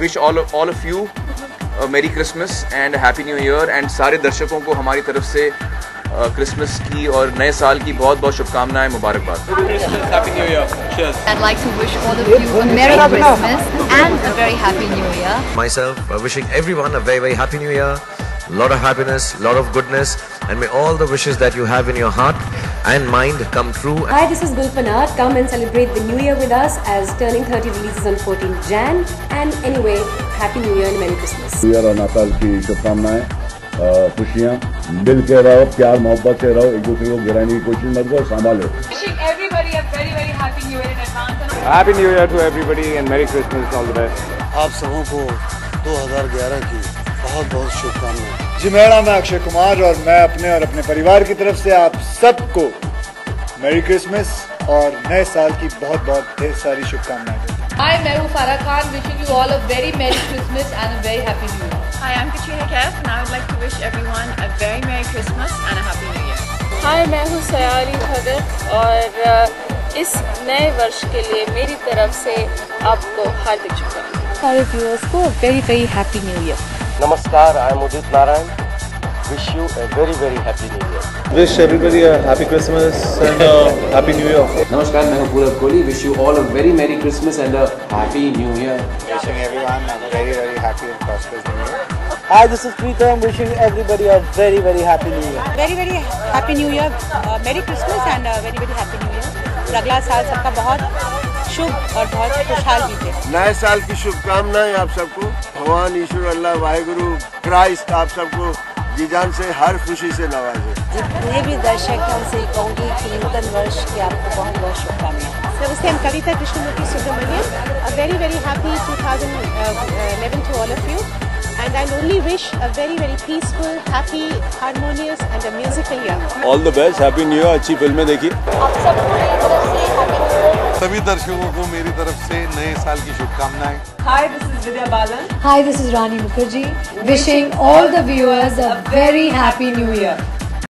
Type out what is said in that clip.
Wish all all of you merry Christmas and happy new year and सारे दर्शकों को हमारी तरफ़ से क्रिसमस uh, की और नए साल की बहुत बहुत शुभकामनाएँ मुबारकबाद। Myself wishing everyone a very very happy new year lot of happiness lot of goodness and mind come true Hi, this is Gulfanat. Come and celebrate the New Year with us as Turning 30 releases on 14 Jan. And anyway, Happy New Year and Merry Christmas. New year और नाताल की शुभकामनाएँ अ, खुशियाँ मिल के रहो प्यार मोहब्बत से रहो एक दूसरे को गिराने की कोशिश मत करो संभालो Wishing everybody a very, very happy new year in advance. Happy New Year to everybody and Merry Christmas. All the best. आप सबों को 2011 की बहुत बहुत शुभकामनाएँ जी मेरा नाम अक्षय कुमार और मैं अपने और अपने परिवार की तरफ़ से आप सबको मैरी क्रिसमस और नए साल की बहुत बहुत ढेर सारी शुभकामनाएँ देता हूँ। Hi, Meru Farah Khan, wishing you all a very Merry Christmas and a very Happy New Year. Hi, I'm Katrina Kaif and I would like to wish everyone a very Merry Christmas and a Happy New Year. हाय मैं हूँ सयारी भगत और इस नए वर्ष के लिए मेरी तरफ़ से आपको हार्दिक शुभकामनाएँ सारे व्यूअर्स को very very happy new year नमस्कार I am Udit Narayan wish you a very very happy new year Wish everybody a happy Christmas and a happy New Year. नमस्कार मैं हूँ Purab Kohli wish you all a very merry Christmas and a happy new year Wishing everyone a very very happy and prosperous new year. Hi, this is Preetham wishing everybody a very very happy new year. Very, very Happy New Year. Uh, Merry Christmas and very, very Happy New Year. और अगला साल सबका बहुत शुभ और बहुत खुशहाल बीते नए साल की शुभकामनाएँ आप सबको भगवान ईश्वर अल्लाह वाहेगुरु क्राइस्ट आप सबको जी जान से हर खुशी से नवाजे जितने भी दर्शक हैं उनसे कहूँगी कि नूतन वर्ष की आपको बहुत बहुत शुभकामनाएँ नमस्ते हम Kavita Krishnamurthy Subramaniam a very very happy 2011 to all of you and I only wish a very very peaceful, happy, harmonious and a musical year. All the best. Happy New Year. अच्छी फ़िल्में देखिए. आप सबको सभी दर्शकों को मेरी तरफ़ से नए साल की शुभकामनाएँ। Hi this is Vidya Balan hi this is Rani Mukherjee wishing all the viewers a very happy new year